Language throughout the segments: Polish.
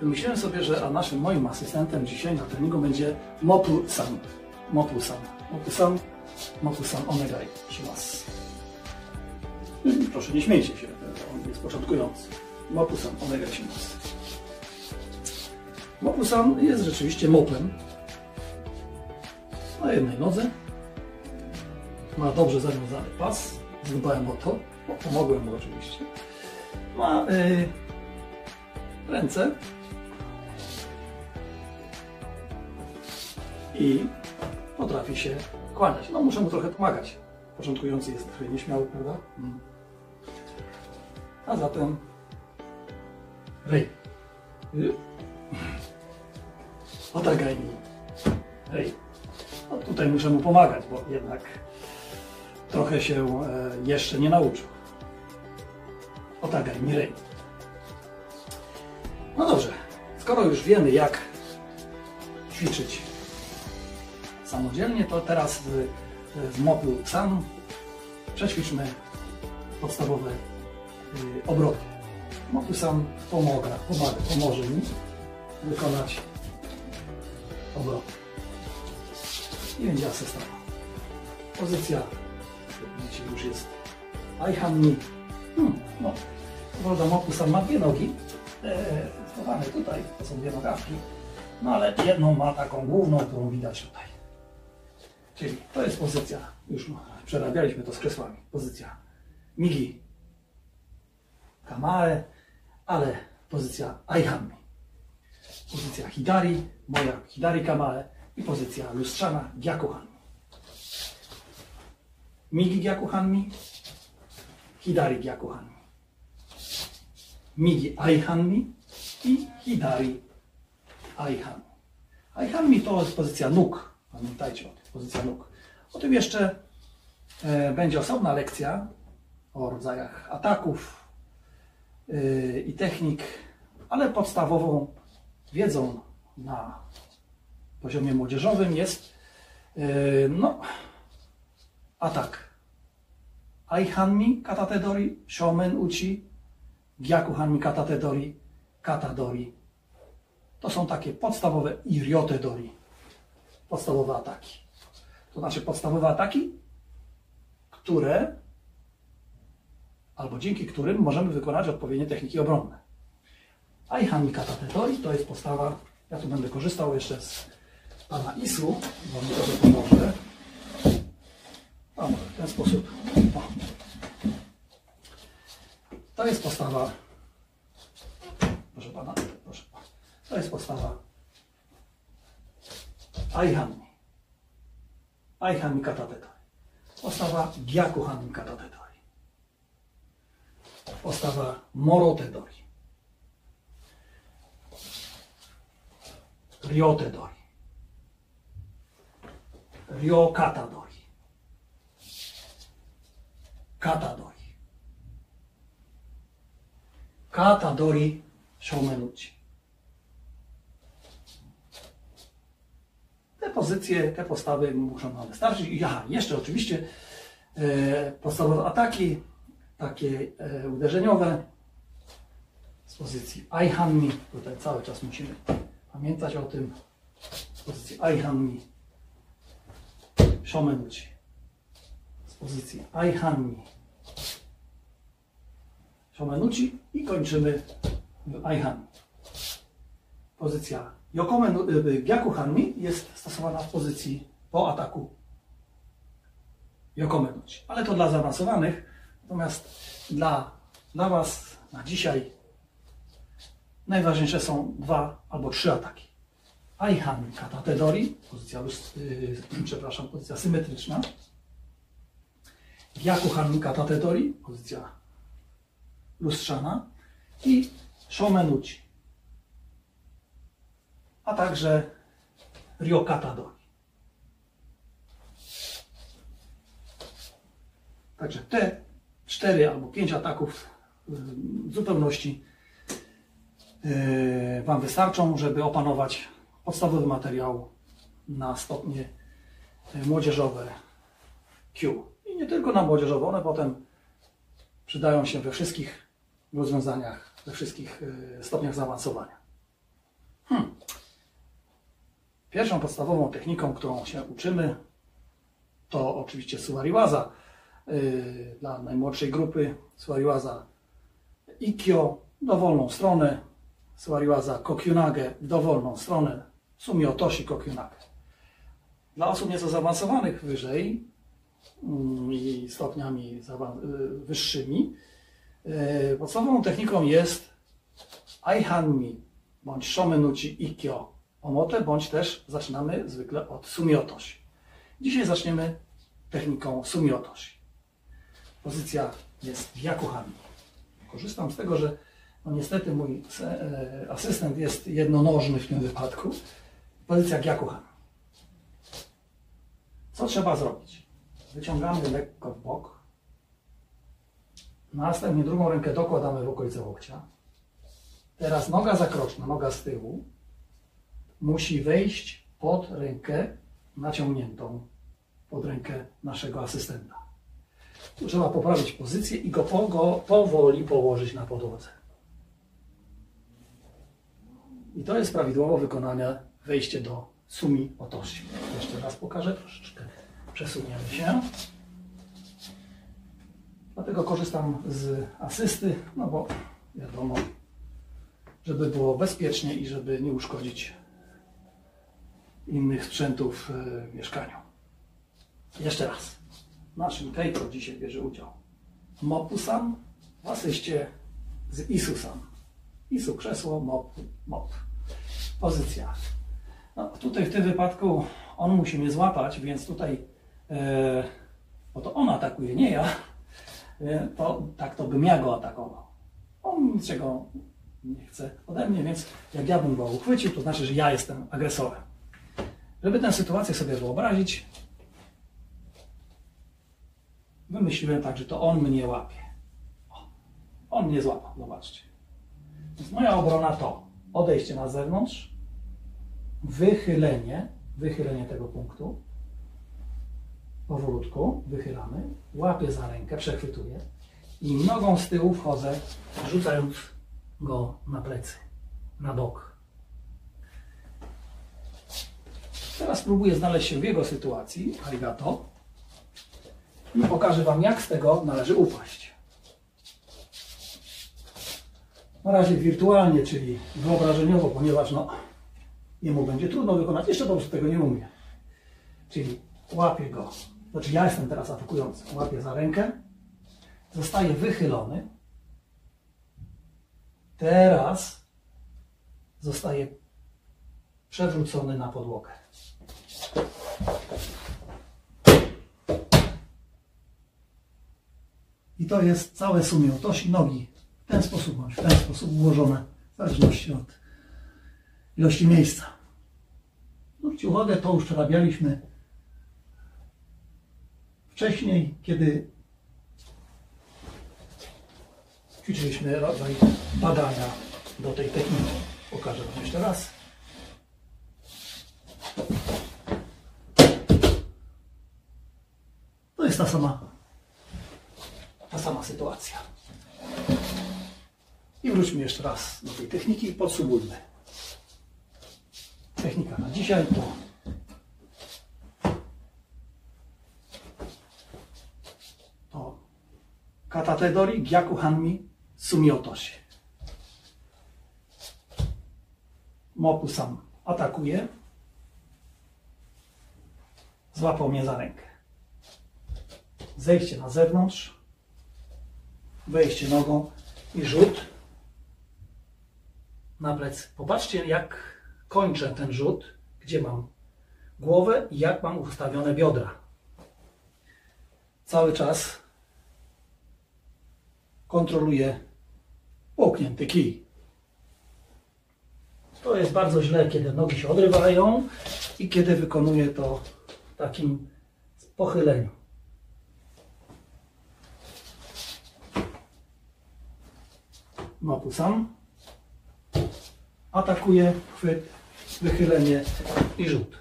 wymyśliłem sobie, że a naszym moim asystentem dzisiaj na treningu będzie Mopu-san. Mopu-san. Mopu-san, Mopu-san Onegai shimasu. Proszę nie śmiejcie się, on jest początkujący. Mopu-san Onegai shimasu. Mopu-san jest rzeczywiście mopem. Na jednej nodze. Ma dobrze zawiązany pas. Zadbałem o to. Pomogłem mu oczywiście. Ma y, ręce i potrafi się kłaniać. No muszę mu trochę pomagać. Początkujący jest trochę nieśmiały, prawda? Mm. A zatem rej. Y. Otagaj mi. Rej. No tutaj muszę mu pomagać, bo jednak trochę się e, jeszcze nie nauczył. Otagaj mi rej. No dobrze, skoro już wiemy jak ćwiczyć samodzielnie, to teraz w, w mopiu sam przećwiczmy podstawowe y, obroty. Mopiu sam pomaga, pomaga, pomoże mi wykonać obroty. I będzie asystował. Pozycja, widzicie, już jest Aihanmi. Hmm, no, woda mopu sam ma dwie nogi, schowane tutaj, to są dwie nogawki, no ale jedną ma taką główną, którą widać tutaj. Czyli to jest pozycja, już przerabialiśmy to z kresłami, pozycja migi kamae, ale pozycja aihanmi. Pozycja hidari, moja hidari kamae i pozycja lustrzana gyakuhanmi. Migi gyakuhanmi, hidari gyakuhanmi. Migi aihanmi i hidari aihanmi. Aihanmi to jest pozycja nóg. Pamiętajcie o tym, pozycja nóg. O tym jeszcze e, będzie osobna lekcja o rodzajach ataków e, i technik, ale podstawową wiedzą na poziomie młodzieżowym jest e, no, atak. Aihanmi katate dori, shomen uchi, gyakuhanmi katate dori, kata dori. To są takie podstawowe iriote dori, podstawowe ataki. To znaczy podstawowe ataki, które albo dzięki którym możemy wykonać odpowiednie techniki obronne. Aihanmi katate dori to jest postawa, ja tu będę korzystał jeszcze z pana Isu, bo mi to pomoże. O, w ten sposób. O. To jest postawa. Proszę pana, proszę. To jest postawa Aihanmi. Aihanmi katatetori. Postawa Gyakuhanmi katatetori. Postawa Morotedori. Ryotedori. Ryokatadori. Katadori. Katadori Shomenuchi. Te pozycje, te postawy muszą nam wystarczyć. I aha, jeszcze oczywiście e, podstawowe ataki, takie e, uderzeniowe z pozycji Aihanmi. Tutaj cały czas musimy pamiętać o tym. Z pozycji Aihanmi. Shomenuchi. Z pozycji Aihanmi. Shomenuchi i kończymy w Aihanmi. Pozycja Yokome Gyakuhanmi jest stosowana w pozycji po ataku Yokome Nuchi. Ale to dla zaawansowanych. Natomiast dla, dla Was na dzisiaj najważniejsze są dwa albo trzy ataki. Aihan Katate Dori, pozycja, yy, przepraszam, pozycja symetryczna. Gyakuhan Katate Dori, pozycja lustrzana. I Shomenuchi a także Ryokata Dori. Także te cztery albo pięć ataków w zupełności yy, Wam wystarczą, żeby opanować podstawowy materiał na stopnie młodzieżowe Q. I nie tylko na młodzieżowe, one potem przydają się we wszystkich rozwiązaniach, we wszystkich yy, stopniach zaawansowania. Pierwszą podstawową techniką, którą się uczymy, to oczywiście suwariwaza. Yy, Dla najmłodszej grupy suwariwaza Ikkyo dowolną stronę, suwariwaza Kokyunage dowolną stronę, Sumiotoshi Kokyunage. Dla osób nieco zaawansowanych wyżej mm, i stopniami yy, wyższymi, podstawową techniką jest Aihanmi bądź Shomenuchi Ikkyo Omote, bądź też zaczynamy zwykle od Sumiotoshi. Dzisiaj zaczniemy techniką Sumiotoshi. Pozycja jest w. Korzystam z tego, że no niestety mój e, asystent jest jednonożny w tym wypadku. Pozycja Gyakuhan. Co trzeba zrobić? Wyciągamy lekko w bok. Następnie drugą rękę dokładamy w okolice łokcia. Teraz noga zakroczna, noga z tyłu, musi wejść pod rękę naciągniętą, pod rękę naszego asystenta. Trzeba poprawić pozycję i go, po, go powoli położyć na podłodze. I to jest prawidłowo wykonane wejście do sumi otoshi. Jeszcze raz pokażę, troszeczkę przesuniemy się. Dlatego korzystam z asysty, no bo wiadomo, żeby było bezpiecznie i żeby nie uszkodzić innych sprzętów e, w mieszkaniu. Jeszcze raz. Naszym Keiko dzisiaj bierze udział Mopusan w asyście z Isusan. Isu krzesło, mop, mop. Pozycja. No, tutaj w tym wypadku on musi mnie złapać, więc tutaj e, bo to on atakuje, nie ja. E, to, tak to bym ja go atakował. On niczego nie chce ode mnie, więc jak ja bym go uchwycił, to znaczy, że ja jestem agresorem. Żeby tę sytuację sobie wyobrazić, wymyśliłem tak, że to on mnie łapie. On mnie złapał, zobaczcie. Więc moja obrona to odejście na zewnątrz, wychylenie, wychylenie tego punktu, powolutku wychylamy, łapię za rękę, przechwytuję i nogą z tyłu wchodzę, rzucając go na plecy, na bok. Teraz spróbuję znaleźć się w jego sytuacji, arigato, i pokażę Wam, jak z tego należy upaść. Na razie wirtualnie, czyli wyobrażeniowo, ponieważ no, jemu będzie trudno wykonać, jeszcze po prostu tego nie umie. Czyli łapię go, znaczy ja jestem teraz atakujący, łapię za rękę, zostaje wychylony, teraz zostaje przewrócony na podłogę. I to jest całe sumie otosi nogi. W ten sposób bądź w ten sposób ułożone, w zależności od ilości miejsca. Zwróćcie uwagę, to już przerabialiśmy wcześniej, kiedy ćwiczyliśmy rodzaj badania do tej techniki. Pokażę Wam jeszcze raz. To jest ta sama, ta sama sytuacja. I wróćmy jeszcze raz do tej techniki i podsumujmy. Technika na dzisiaj to katatedori gyaku hanmi sumiotoshi. Mopu sam atakuje. Złapał mnie za rękę. Zejście na zewnątrz. Wejście nogą i rzut na plec. Popatrzcie, jak kończę ten rzut, gdzie mam głowę i jak mam ustawione biodra. Cały czas kontroluję połknięty kij. To jest bardzo źle, kiedy nogi się odrywają i kiedy wykonuję to w takim pochyleniu. Mopu sam. Atakuje, chwyt, wychylenie i rzut.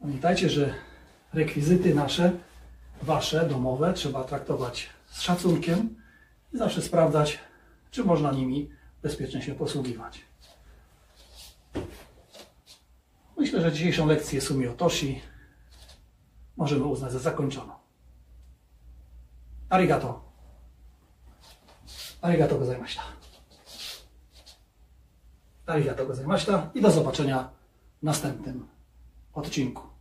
Pamiętajcie, że rekwizyty nasze, wasze, domowe, trzeba traktować z szacunkiem i zawsze sprawdzać, czy można nimi bezpiecznie się posługiwać. Myślę, że dzisiejszą lekcję Sumi Otoshi możemy uznać za zakończoną. Arigato. Arigato gozaimashita. Arigato gozaimashita i do zobaczenia w następnym odcinku.